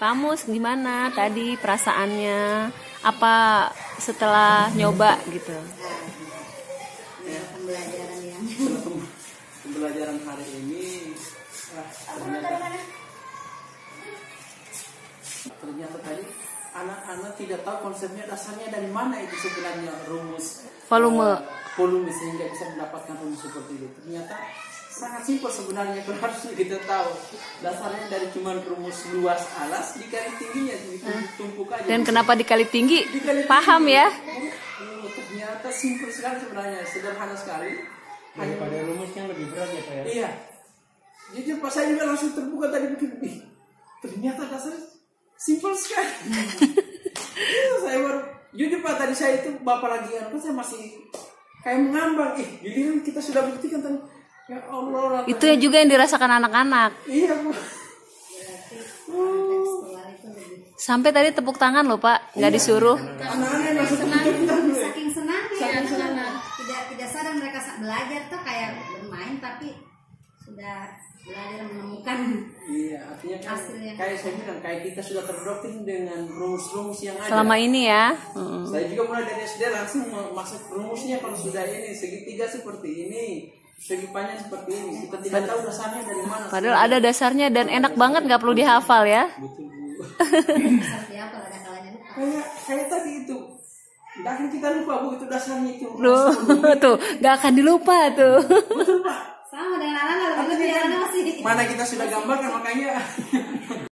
Pamus gimana tadi perasaannya? Apa setelah nyoba gitu? Ya, pembelajaran yang pembelajaran hari ini ternyata ternyata tadi anak-anak tidak tahu konsepnya dasarnya dari mana itu sebenarnya rumus Volume. eh, volume sehingga bisa mendapatkan rumus seperti itu ternyata sangat simpel sebenarnya kalau harus kita tahu dasarnya dari cuman rumus luas alas dikali tingginya ditumpuk aja Dan kenapa dikali tinggi? Dikali Paham tinggi. ya? Oh, ternyata simpel sekali sebenarnya sederhana sekali hanya daripada rumus yang lebih berat ya pak ya Iya. Jadi pas saya juga langsung terbuka tadi bikin, ih, ternyata dasar simpel sekali. Itu saya baru, jujur pak tadi saya itu bapak lagi kan saya masih kayak mengambang, ih, giliran kita sudah buktikan tadi. Ya Allah. Itu ya juga yang dirasakan anak-anak. Iya lebih Sampai tadi tepuk tangan loh Pak, nggak disuruh. Anak-anak langsung terbuka. saking senangnya tidak tidak sadar mereka belajar tuh kayak bermain tapi sudah belajar menemukan Iya, artinya kan Hasilnya. kayak saya bilang kayak kita sudah terdoktrin dengan rumus-rumus yang ada. Selama ini ya. Mm. Saya juga mulai dari SD langsung masuk rumusnya kalau sudah ini segitiga seperti ini, panjang seperti ini. Kita tidak tahu dasarnya dari mana. Padahal ada dasarnya dan enak banget nggak perlu dihafal ya. Betul bu. seperti apa ada kalanya lupa kayak kayak tadi itu. Tidak akan kita lupa bu itu dasarnya itu. Loh, tuh nggak akan dilupa tuh. Betul pak. sama dengan anak lebih lebih anak masih Mana kita sudah gambarkan makanya